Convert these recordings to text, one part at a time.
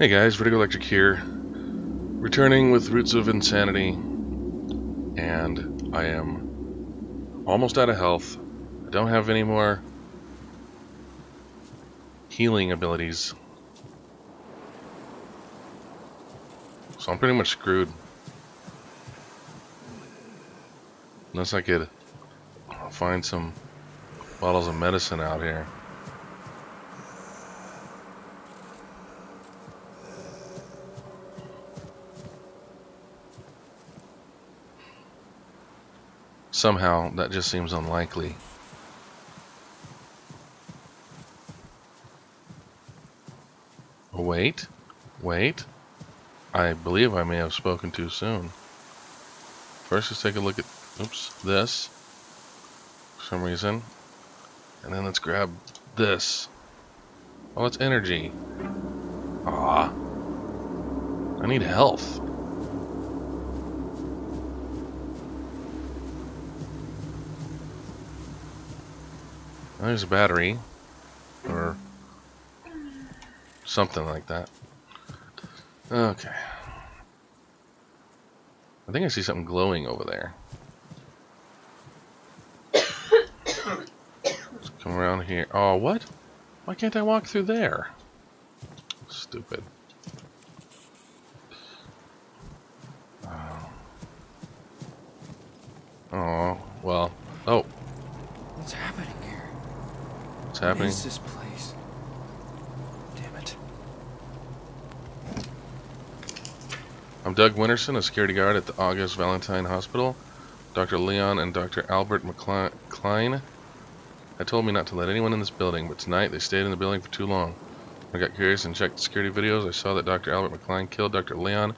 Hey guys, Vertigo Electric here, returning with Roots of Insanity, and I am almost out of health. I don't have any more healing abilities, so I'm pretty much screwed. Unless I could find some bottles of medicine out here. Somehow, that just seems unlikely. Wait, wait. I believe I may have spoken too soon. First, let's take a look at, oops, this. For some reason. And then let's grab this. Oh, it's energy. Ah. I need health. There's a battery. Or something like that. Okay. I think I see something glowing over there. Let's come around here. Oh, what? Why can't I walk through there? Stupid. Oh. Oh, well. Oh. What's happening here? What's happening? Is this place? Damn it. I'm Doug Winterson, a security guard at the August Valentine Hospital. Dr. Leon and Dr. Albert McCline had told me not to let anyone in this building, but tonight they stayed in the building for too long. I got curious and checked security videos, I saw that Dr. Albert McCline killed Dr. Leon.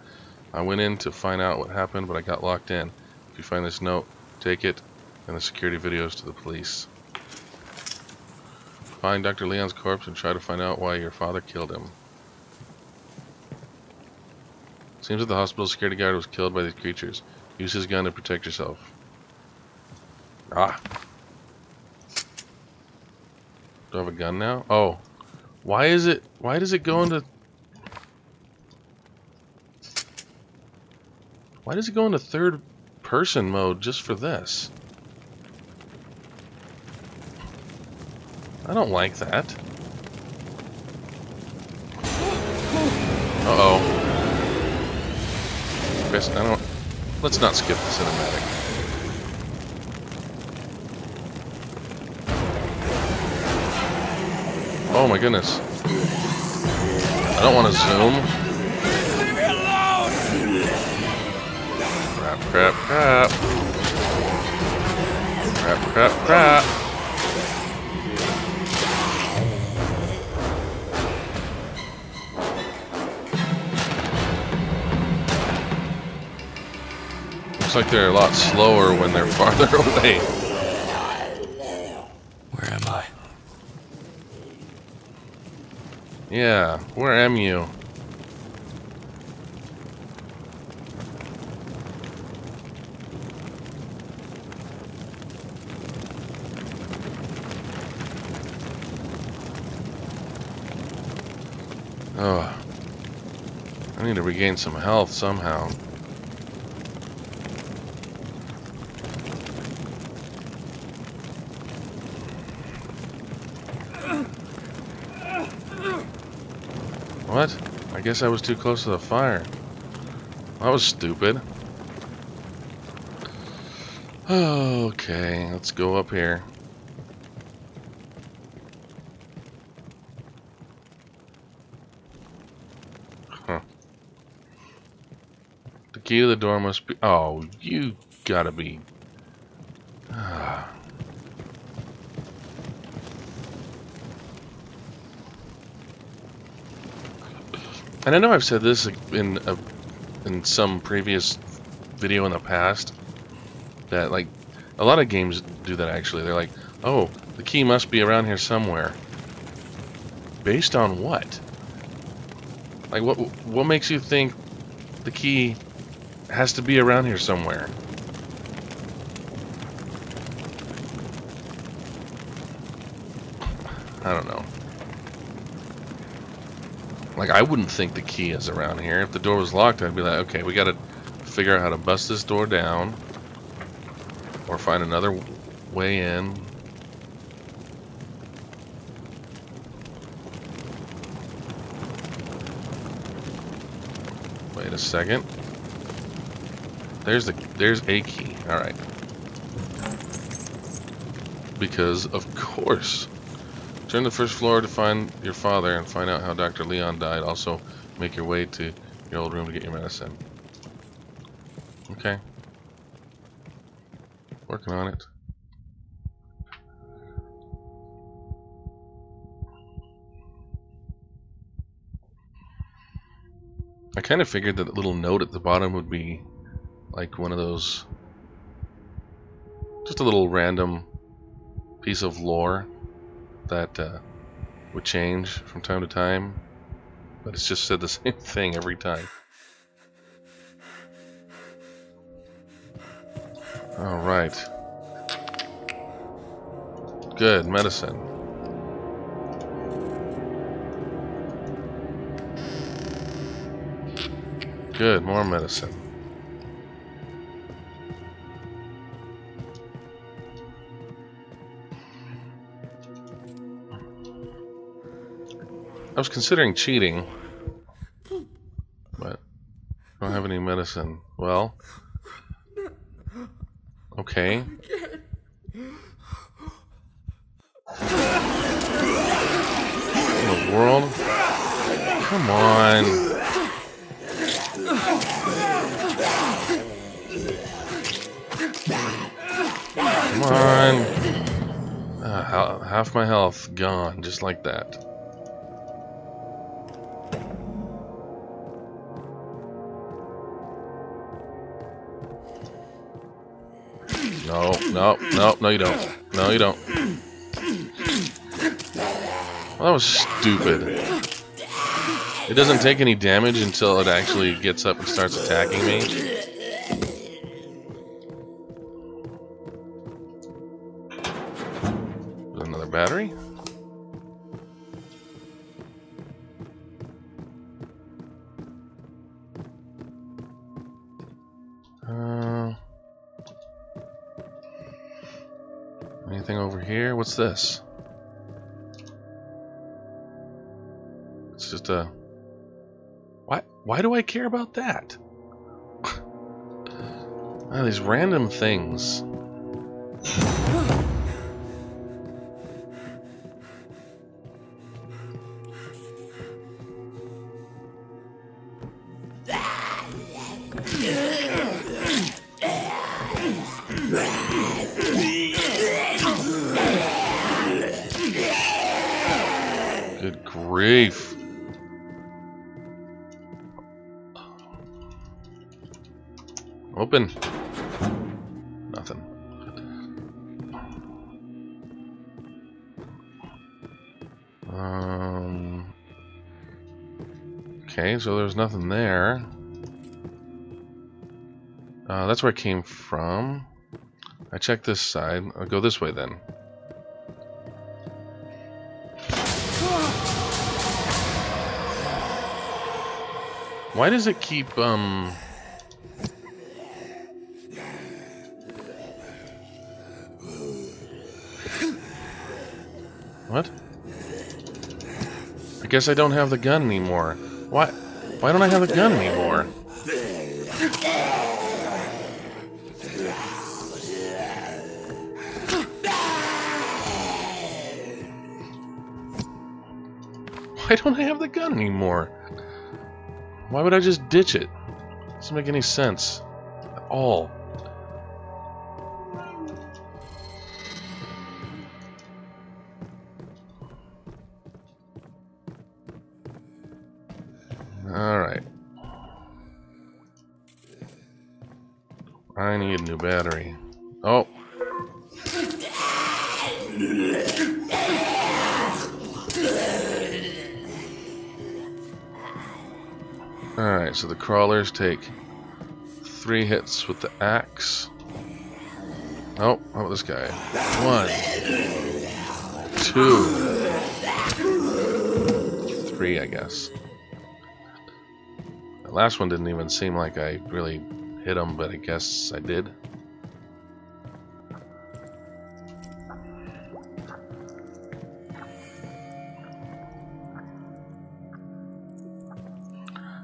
I went in to find out what happened, but I got locked in. If you find this note, take it and the security videos to the police. Find Dr. Leon's corpse and try to find out why your father killed him. Seems that the hospital security guard was killed by these creatures. Use his gun to protect yourself. Ah. Do I have a gun now? Oh. Why is it... Why does it go into... Why does it go into third person mode just for this? I don't like that. Uh-oh. Chris, I don't... Let's not skip the cinematic. Oh my goodness. I don't want to zoom. Crap, crap, crap. Crap, crap, crap. Looks like they're a lot slower when they're farther away. Where am I? Yeah, where am you? Oh. I need to regain some health somehow. What? I guess I was too close to the fire. That was stupid. Okay, let's go up here. Huh. The key to the door must be... Oh, you gotta be... And I know I've said this in a, in some previous video in the past that like a lot of games do that actually. They're like, "Oh, the key must be around here somewhere." Based on what? Like what what makes you think the key has to be around here somewhere? I don't know. Like, I wouldn't think the key is around here. If the door was locked, I'd be like, okay, we gotta figure out how to bust this door down. Or find another way in. Wait a second. There's the there's a key. All right. Because of course. Turn to the first floor to find your father and find out how Dr. Leon died. Also, make your way to your old room to get your medicine. Okay. Working on it. I kind of figured that little note at the bottom would be like one of those just a little random piece of lore that uh, would change from time to time but it's just said the same thing every time. All right. Good medicine. Good more medicine I was considering cheating, but I don't have any medicine. Well, okay. In the world? Come on. Come on. Uh, half my health gone, just like that. No, no, no, no you don't. No you don't. Well, that was stupid. It doesn't take any damage until it actually gets up and starts attacking me. What's this? It's just a. Why? Why do I care about that? ah, these random things. Grief. Open. Nothing. Um. Okay, so there's nothing there. Uh, that's where I came from. I checked this side. I'll go this way then. Why does it keep, um... What? I guess I don't have the gun anymore. Why? Why don't I have the gun anymore? Why don't I have the gun anymore? Why would I just ditch it? Doesn't make any sense at all. Crawlers take three hits with the axe. Oh, how about this guy? One, two, three, I guess. The last one didn't even seem like I really hit him, but I guess I did.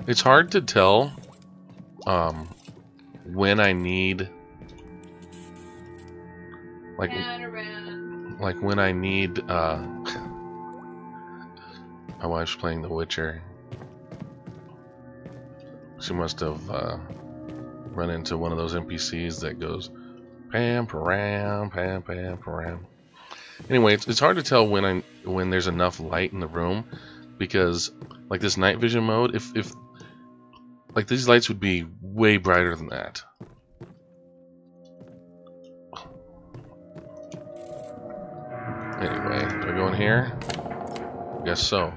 It's hard to tell um, when I need like like when I need uh my wife's playing The Witcher. She must have uh, run into one of those NPCs that goes pam param pam pam param. Anyway, it's, it's hard to tell when I when there's enough light in the room because like this night vision mode, if if like these lights would be way brighter than that. Anyway, do I go in here? Guess so.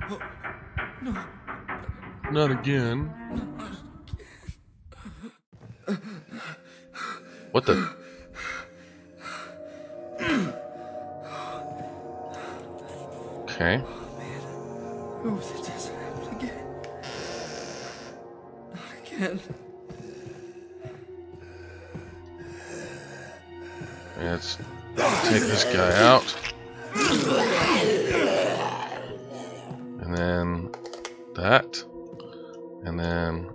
No. Not again. What the? Okay. Again. Let's take this guy out. And then that. And then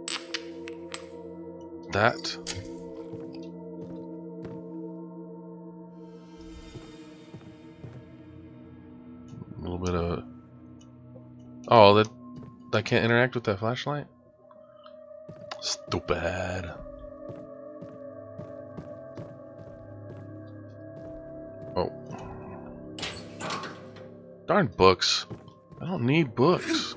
that. A little bit of Oh, that I can't interact with that flashlight? Stupid. Oh. Darn books. I don't need books.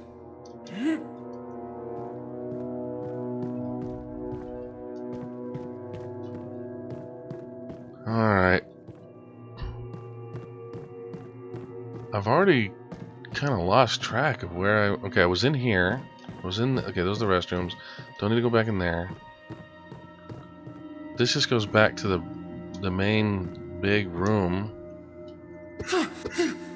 Alright. I've already kind of lost track of where I... Okay, I was in here. I was in... Okay, those are the restrooms. Don't need to go back in there. This just goes back to the the main big room.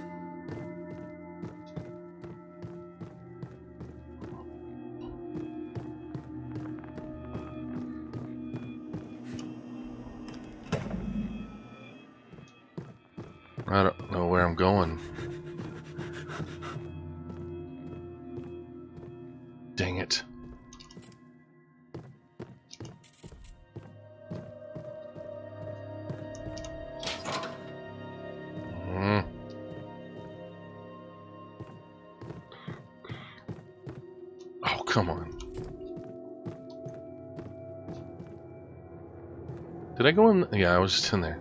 Did I go in? Yeah, I was just in there.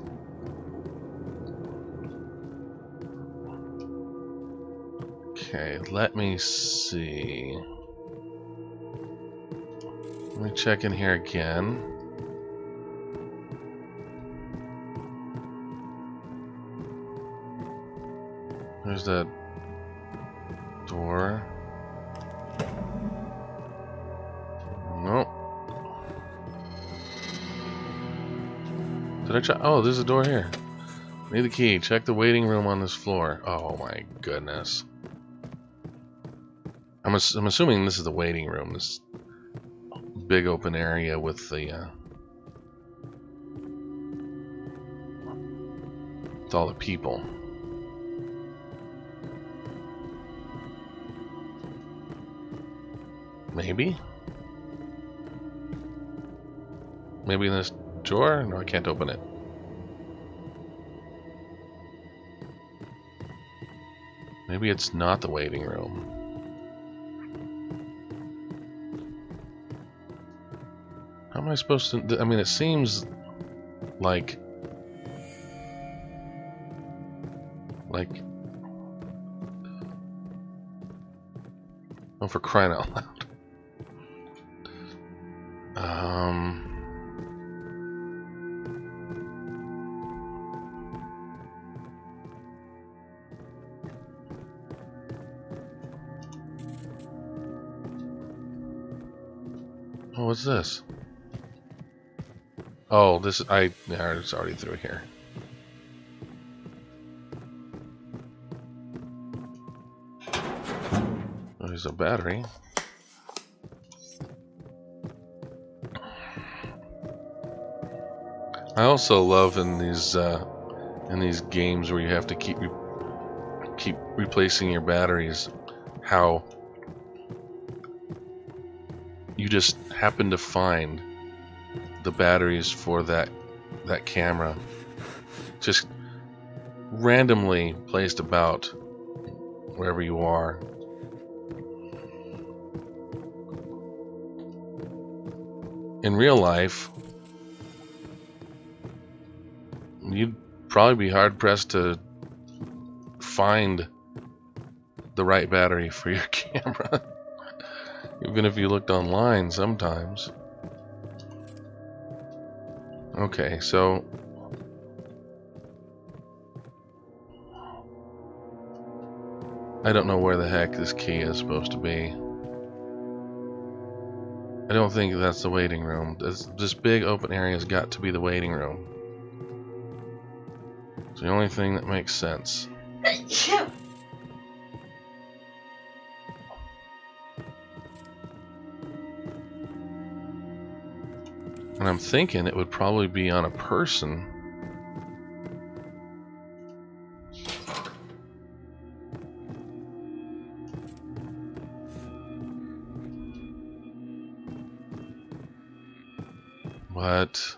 Okay, let me see. Let me check in here again. There's that door. Did I check? Oh, there's a door here. Need the key. Check the waiting room on this floor. Oh my goodness. I'm, ass I'm assuming this is the waiting room. This big open area with the uh, with all the people. Maybe? Maybe this drawer? No, I can't open it. Maybe it's not the waiting room. How am I supposed to... I mean, it seems like... Like... Oh, for crying out loud. what's this? Oh, this I—it's already through here. Oh, there's a battery. I also love in these uh, in these games where you have to keep re keep replacing your batteries, how just happen to find the batteries for that that camera just randomly placed about wherever you are in real life you'd probably be hard pressed to find the right battery for your camera. Even if you looked online sometimes. Okay, so I don't know where the heck this key is supposed to be. I don't think that's the waiting room. This, this big open area has got to be the waiting room. It's the only thing that makes sense. And I'm thinking it would probably be on a person. But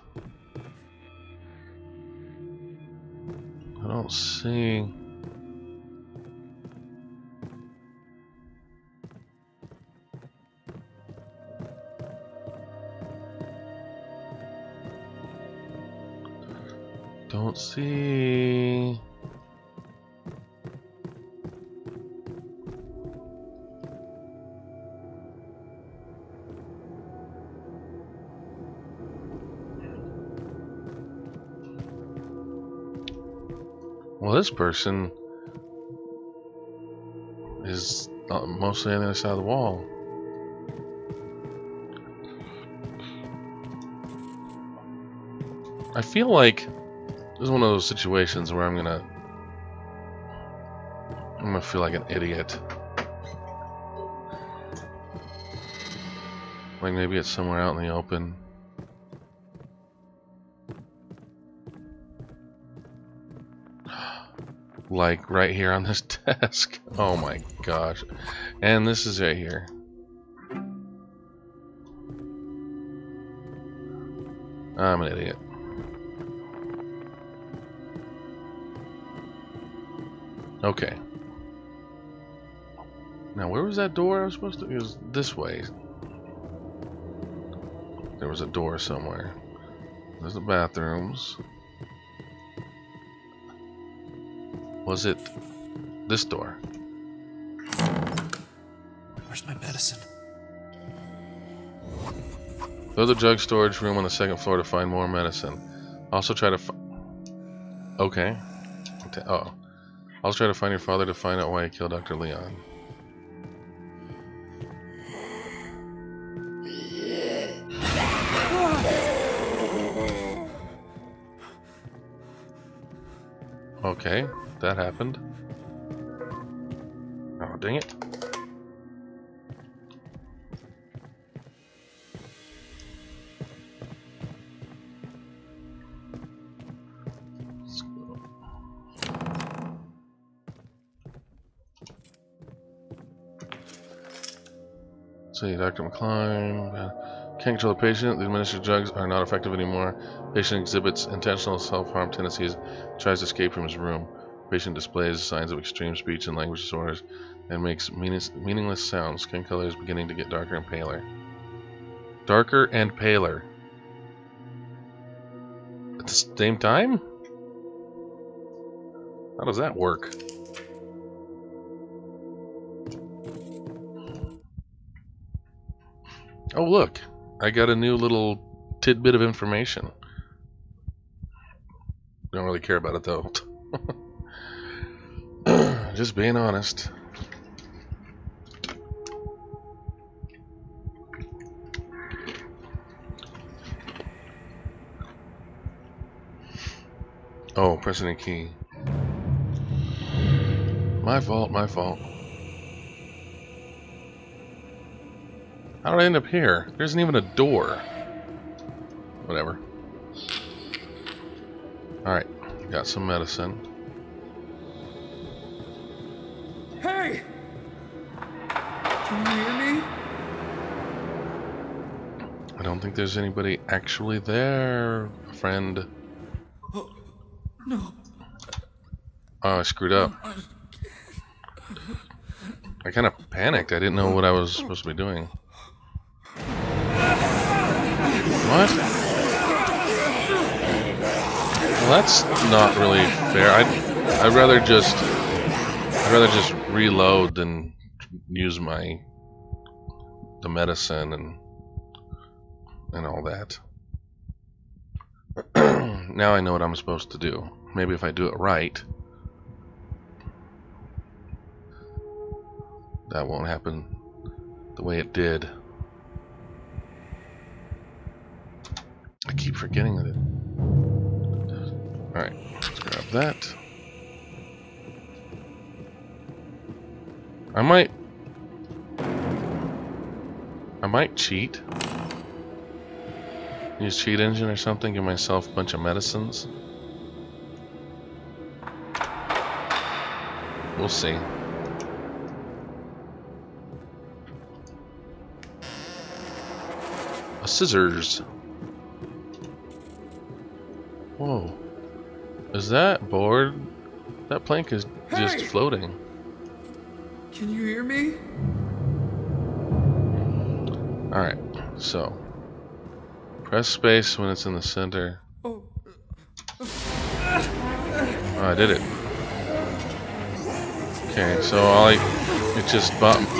I don't see Don't see Well, this person is uh, mostly on the other side of the wall. I feel like this is one of those situations where I'm gonna I'm gonna feel like an idiot. Like maybe it's somewhere out in the open. like right here on this desk. Oh my gosh. And this is right here. I'm an idiot. Okay. Now where was that door I was supposed to it was this way. There was a door somewhere. There's the bathrooms. Was it this door? Where's my medicine? Go to the drug storage room on the second floor to find more medicine. Also try to Okay. Oh. Also try to find your father to find out why he killed Dr. Leon. Okay, that happened. Oh, dang it. Dr. McCline. Uh, can't control the patient. The administered drugs are not effective anymore. Patient exhibits intentional self-harm tendencies. Tries to escape from his room. Patient displays signs of extreme speech and language disorders and makes meaningless sounds. Skin color is beginning to get darker and paler. Darker and paler. At the same time? How does that work? Oh look, I got a new little tidbit of information. Don't really care about it though. Just being honest. Oh, pressing a key. My fault, my fault. How did I end up here? There isn't even a door. Whatever. Alright, got some medicine. Hey! Can you hear me? I don't think there's anybody actually there, friend. Oh, No. Oh, I screwed up. I kind of panicked. I didn't know what I was supposed to be doing. What? Well, that's not really fair. I'd, I'd rather just I'd rather just reload than use my the medicine and and all that. now I know what I'm supposed to do. Maybe if I do it right, that won't happen the way it did. I keep forgetting that it. Alright, let's grab that. I might. I might cheat. Use cheat engine or something, give myself a bunch of medicines. We'll see. A scissors. Whoa. Is that board? That plank is just Hey! floating. Can you hear me? Alright, so. Press space when it's in the center. Oh, Oh, I did it. Okay, so all I, it just bumped,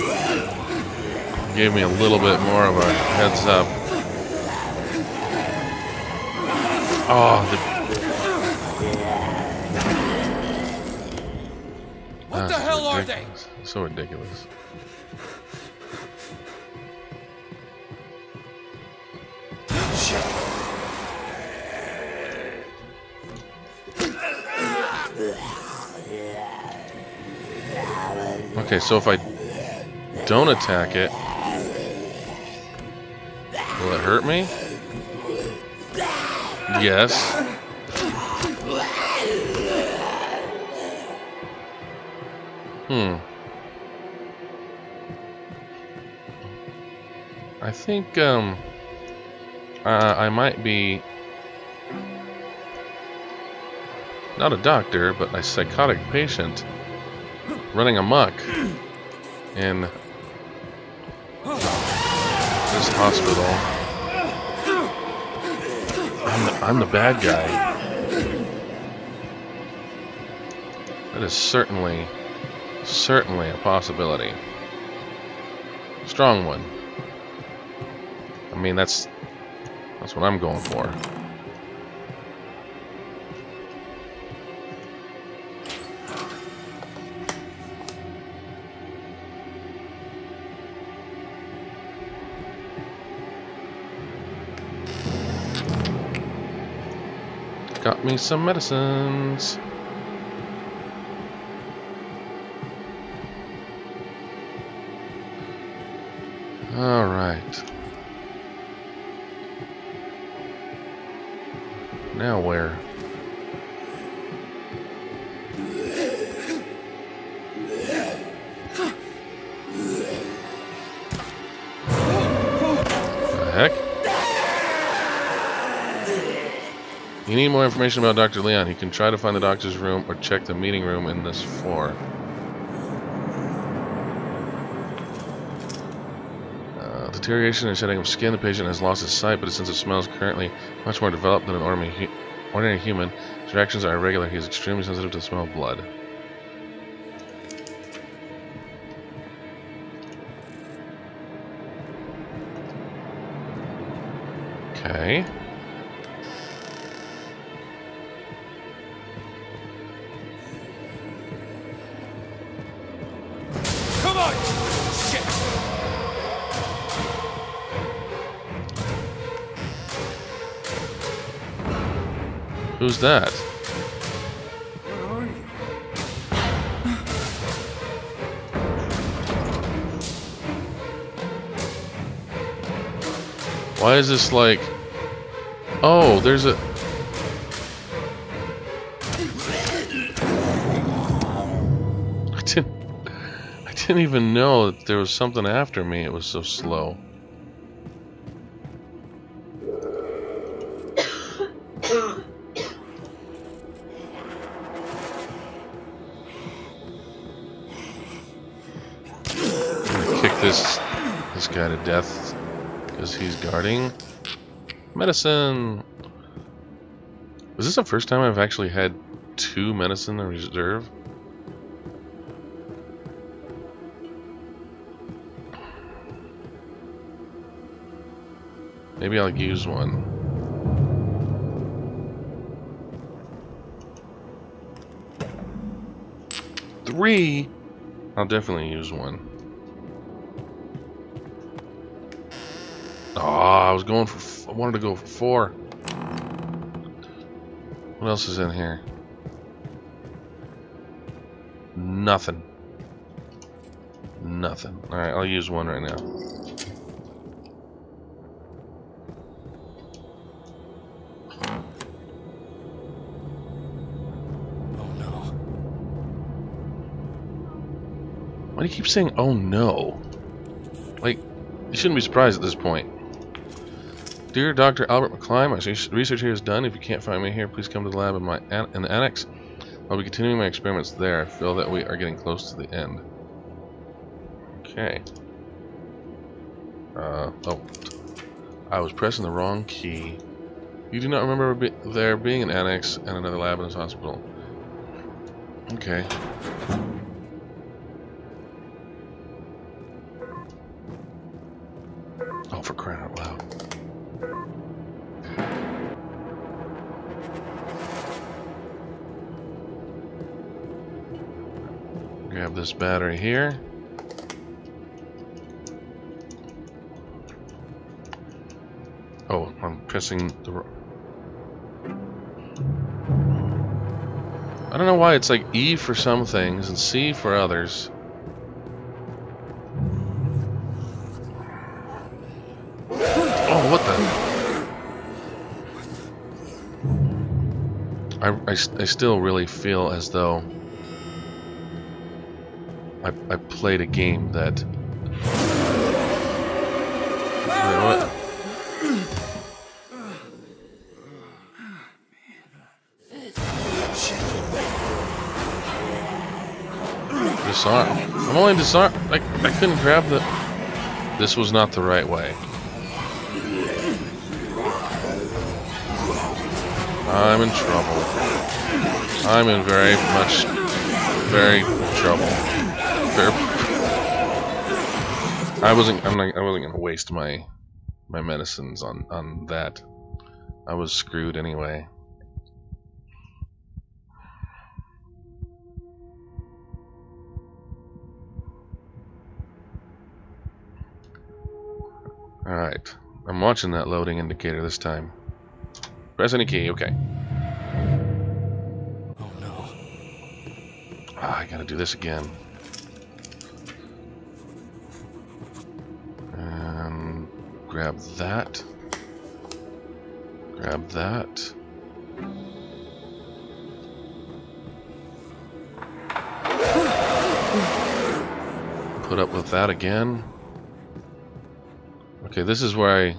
gave me a little bit more of a heads up. Oh, the, are they? ridiculous. So ridiculous. Okay, so if I don't attack it, will it hurt me? Yes. I think, um, uh, I might be not a doctor, but a psychotic patient running amok in this hospital. I'm the, I'm the bad guy. That is certainly, certainly a possibility. Strong one. I mean, that's that's what I'm going for. Got me some medicines. All right. Now where? Heck? You need more information about Dr. Leon. You can try to find the doctor's room or check the meeting room in this floor. Deterioration and shedding of skin. The patient has lost his sight, but his sense of smell is currently much more developed than an ordinary, ordinary human. His reactions are irregular. He is extremely sensitive to the smell of blood. Who's that? Why is this like... Oh, there's a... I didn't... I didn't even know that there was something after me. It was so slow. Death because he's guarding medicine. Was this the first time I've actually had two medicine in reserve? Maybe I'll use one. Three? I'll definitely use one. I was going for. I wanted to go for four. What else is in here? Nothing. Nothing. Alright, I'll use one right now. Oh no. Why do you keep saying, oh no? Like, you shouldn't be surprised at this point. Dear Dr. Albert McCline, my research here is done. If you can't find me here, please come to the lab in, my in the annex. I'll be continuing my experiments there. I feel that we are getting close to the end. Okay. Uh, oh. I was pressing the wrong key. You do not remember be there being an annex and another lab in this hospital. Okay. Oh, for crying out loud. Grab this battery here. Oh, I'm pressing the... I don't know why it's like E for some things and C for others. I, I, still really feel as though I, I played a game that... Wait, what? Disarm. I'm only disarm. I, I couldn't grab the... This was not the right way. I'm in trouble. I'm in very much, very trouble. I wasn't. I'm not. I wasn't gonna waste my my medicines on on that. I was screwed anyway. All right. I'm watching that loading indicator this time. Press any key. Okay. Oh no. Ah, I gotta do this again. And grab that. Grab that. Put up with that again. Okay, this is where I...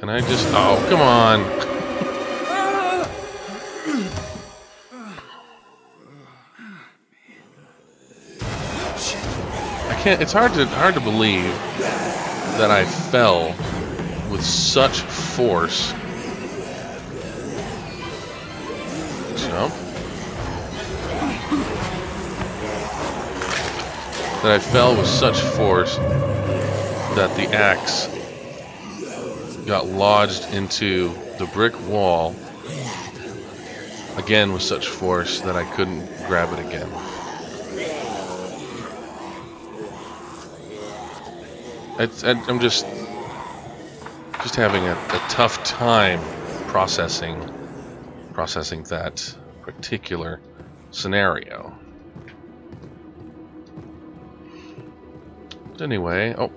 Can I just... Oh, come on! I can't. It's hard to hard to believe that I fell with such force. Jump. That I fell with such force that the axe got lodged into the brick wall again with such force that I couldn't grab it again. I- I'm just just having a, a tough time processing processing that particular scenario. Anyway, oh.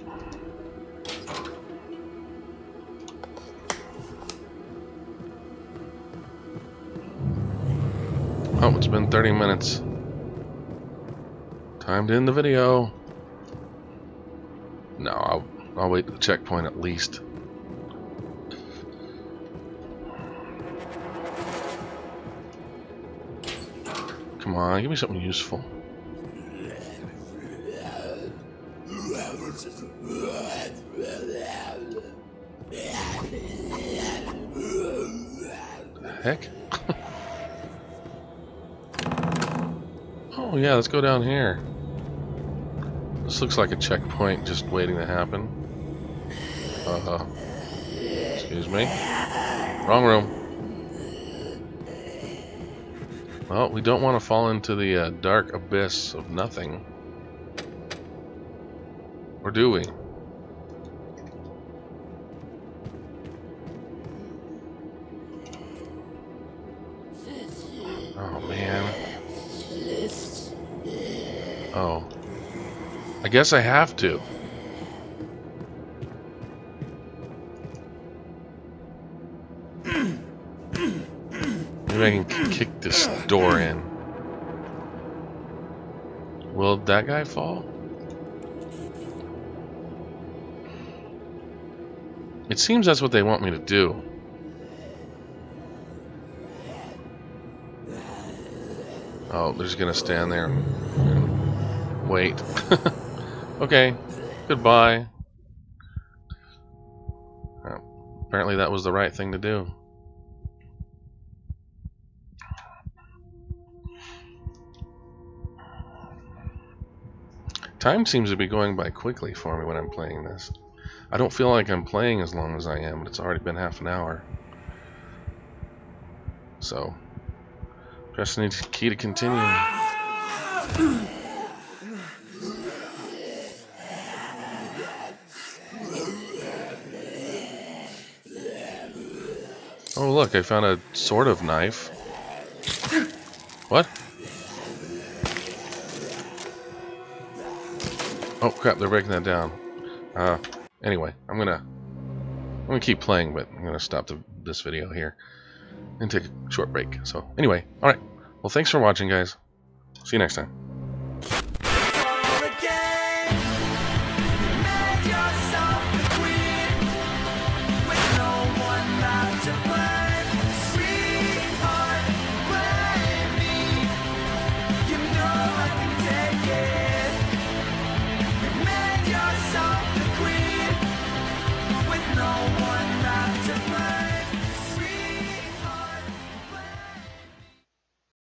Oh, been 30 minutes. Time to end the video. No, I'll, I'll wait the checkpoint at least. Come on, give me something useful. heck? Oh yeah, let's go down here. This looks like a checkpoint just waiting to happen. Uh-huh. Excuse me. Wrong room. Well, we don't want to fall into the uh, dark abyss of nothing. Or do we? Oh, man. Oh. I guess I have to. Maybe I can kick this door in. Will that guy fall? It seems that's what they want me to do. Oh, they're just gonna stand there and, wait. okay, goodbye. Apparently that was the right thing to do. Time seems to be going by quickly for me when I'm playing this. I don't feel like I'm playing as long as I am, but it's already been half an hour. So, pressing the key to continue. Oh look, I found a sort of knife. What? Oh crap, they're breaking that down. Uh, anyway, I'm gonna I'm gonna keep playing, but I'm gonna stop the, this video here and take a short break. So anyway, all right. Well, thanks for watching, guys. See you next time.